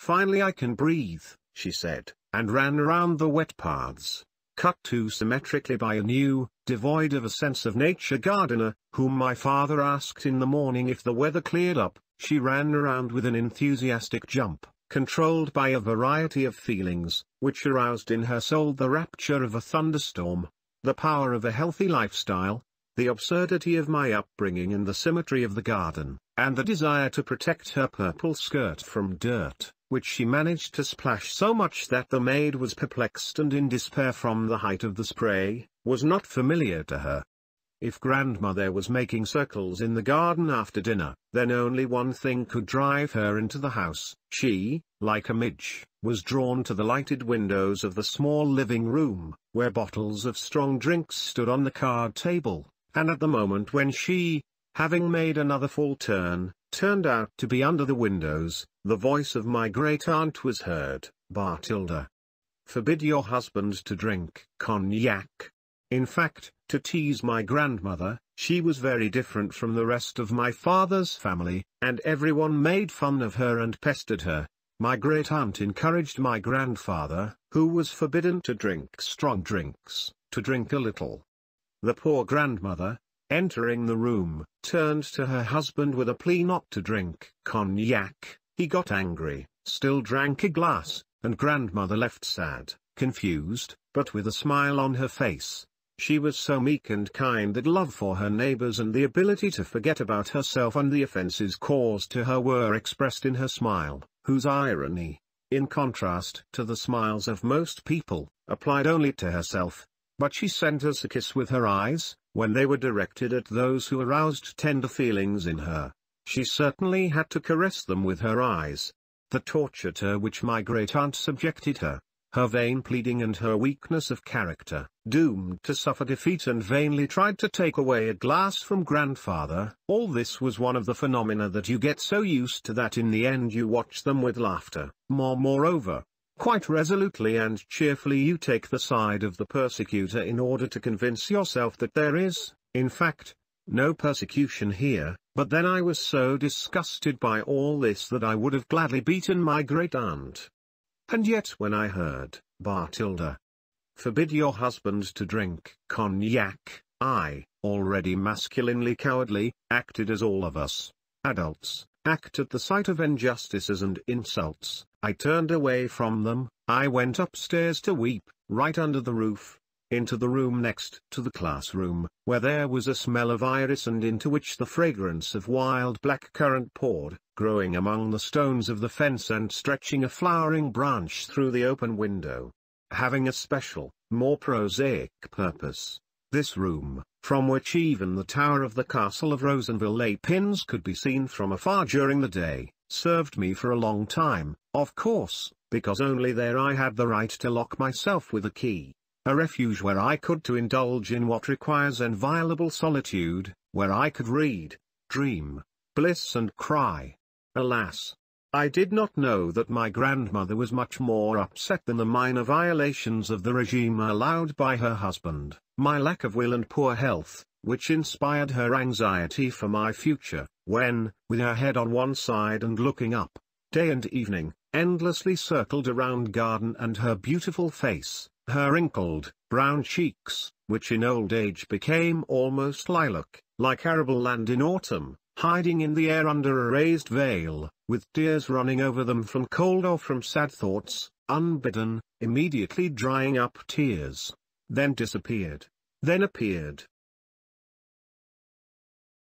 Finally I can breathe, she said, and ran around the wet paths. Cut too symmetrically by a new, devoid of a sense of nature gardener, whom my father asked in the morning if the weather cleared up, she ran around with an enthusiastic jump, controlled by a variety of feelings, which aroused in her soul the rapture of a thunderstorm, the power of a healthy lifestyle, the absurdity of my upbringing and the symmetry of the garden, and the desire to protect her purple skirt from dirt, which she managed to splash so much that the maid was perplexed and in despair from the height of the spray, was not familiar to her. If grandmother was making circles in the garden after dinner, then only one thing could drive her into the house. She, like a midge, was drawn to the lighted windows of the small living room, where bottles of strong drinks stood on the card table, and at the moment when she, having made another full turn, turned out to be under the windows, the voice of my great-aunt was heard, Bathilda. Forbid your husband to drink cognac. In fact, to tease my grandmother, she was very different from the rest of my father's family, and everyone made fun of her and pestered her. My great-aunt encouraged my grandfather, who was forbidden to drink strong drinks, to drink a little. The poor grandmother, entering the room, turned to her husband with a plea not to drink cognac. He got angry, still drank a glass, and grandmother left sad, confused, but with a smile on her face. She was so meek and kind that love for her neighbors and the ability to forget about herself and the offenses caused to her were expressed in her smile, whose irony, in contrast to the smiles of most people, applied only to herself, but she sent us a kiss with her eyes, when they were directed at those who aroused tender feelings in her. She certainly had to caress them with her eyes. The torture to which my great-aunt subjected her, her vain pleading and her weakness of character, doomed to suffer defeat and vainly tried to take away a glass from grandfather. All this was one of the phenomena that you get so used to that in the end you watch them with laughter. More moreover, Quite resolutely and cheerfully you take the side of the persecutor in order to convince yourself that there is, in fact, no persecution here, but then I was so disgusted by all this that I would have gladly beaten my great-aunt. And yet when I heard, Bathilda, forbid your husband to drink cognac, I, already masculinely cowardly, acted as all of us, adults, act at the sight of injustices and insults. I turned away from them, I went upstairs to weep, right under the roof, into the room next to the classroom, where there was a smell of iris and into which the fragrance of wild black currant poured, growing among the stones of the fence and stretching a flowering branch through the open window. Having a special, more prosaic purpose, this room, from which even the tower of the castle of Roussainville-le-Pin could be seen from afar during the day, served me for a long time, of course, because only there I had the right to lock myself with a key. A refuge where I could to indulge in what requires inviolable solitude, where I could read, dream, bliss and cry. Alas! I did not know that my grandmother was much more upset than the minor violations of the regime allowed by her husband, my lack of will and poor health, which inspired her anxiety for my future, when, with her head on one side and looking up, day and evening, endlessly circled around garden and her beautiful face, her wrinkled, brown cheeks, which in old age became almost lilac, like arable land in autumn, hiding in the air under a raised veil, with tears running over them from cold or from sad thoughts, unbidden, immediately drying up tears, then disappeared, then appeared,